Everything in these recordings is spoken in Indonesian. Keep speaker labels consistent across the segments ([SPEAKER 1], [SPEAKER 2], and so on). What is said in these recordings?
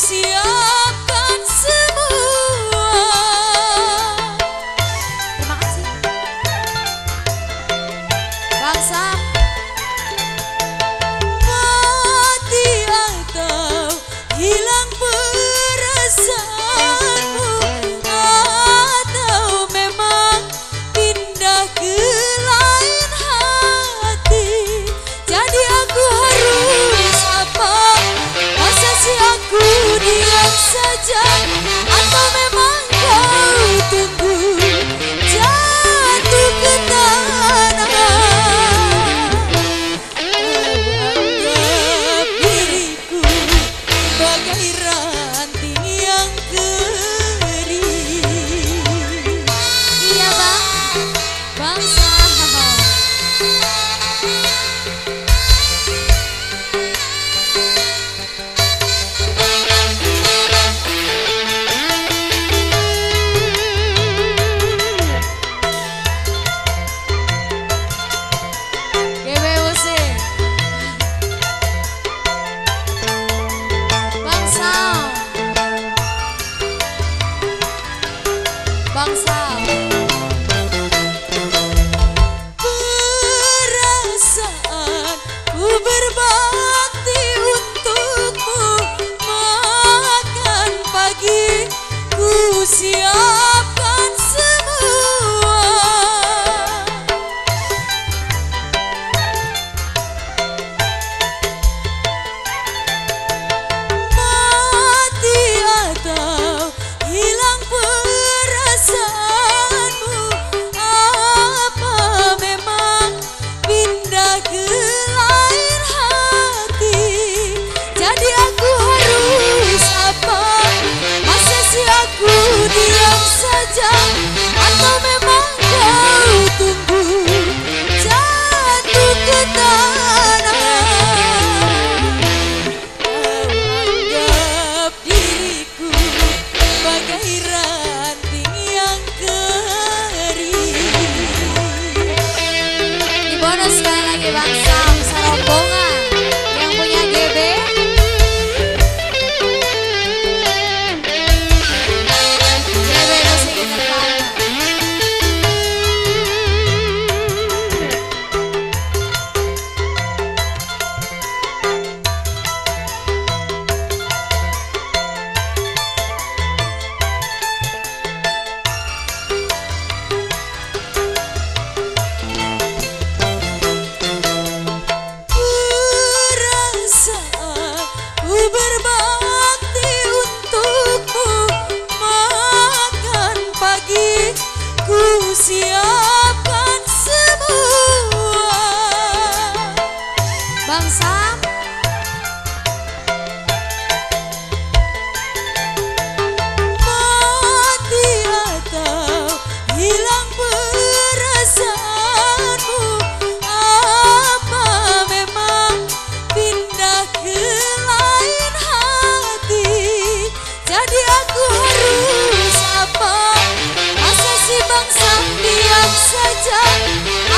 [SPEAKER 1] see saja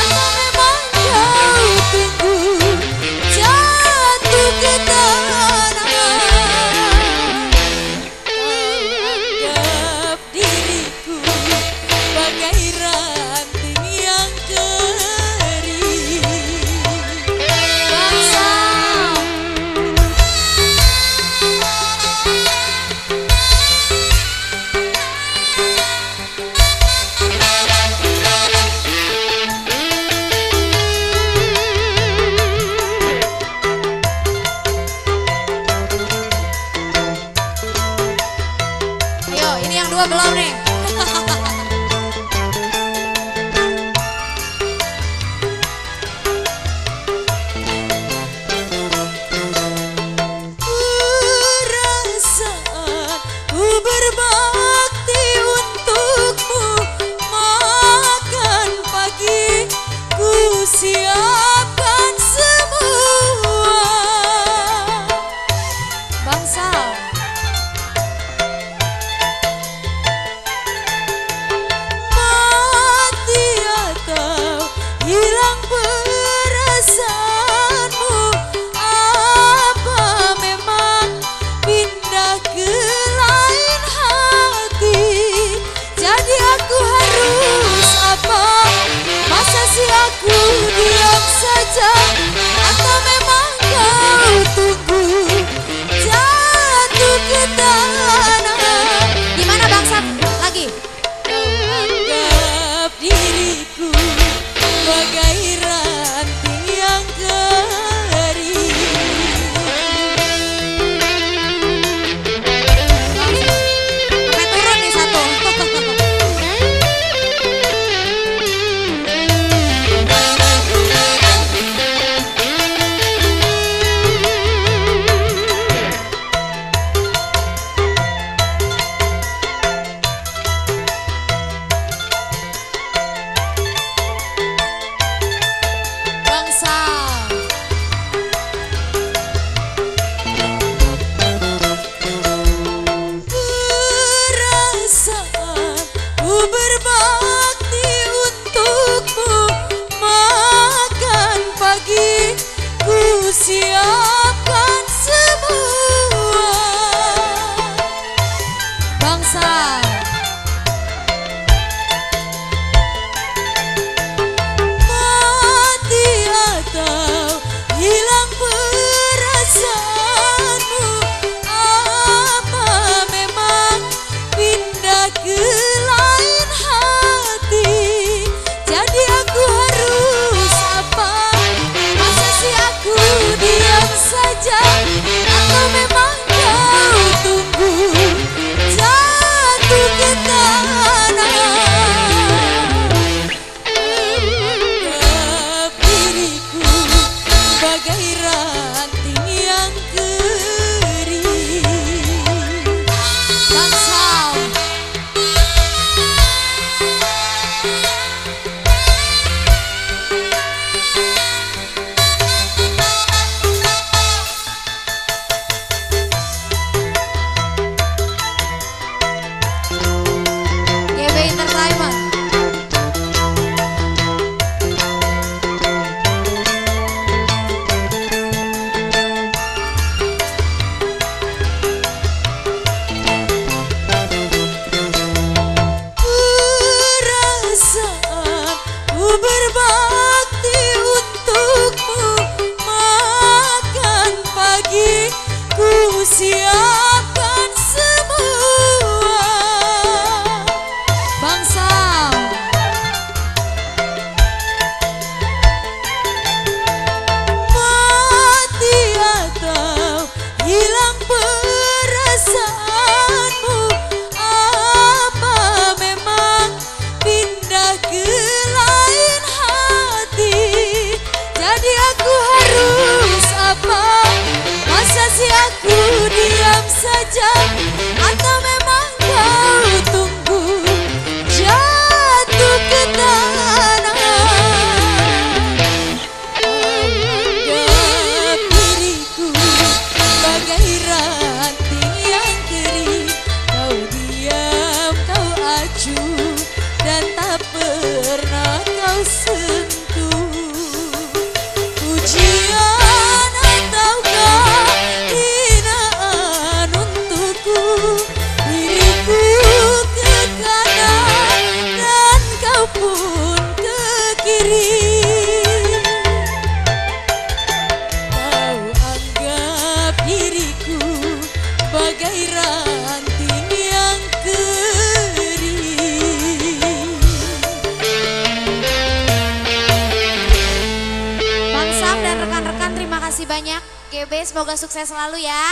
[SPEAKER 2] Semoga sukses selalu ya.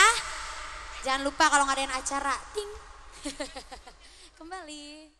[SPEAKER 2] Jangan lupa kalau ngadain acara, ting. Kembali.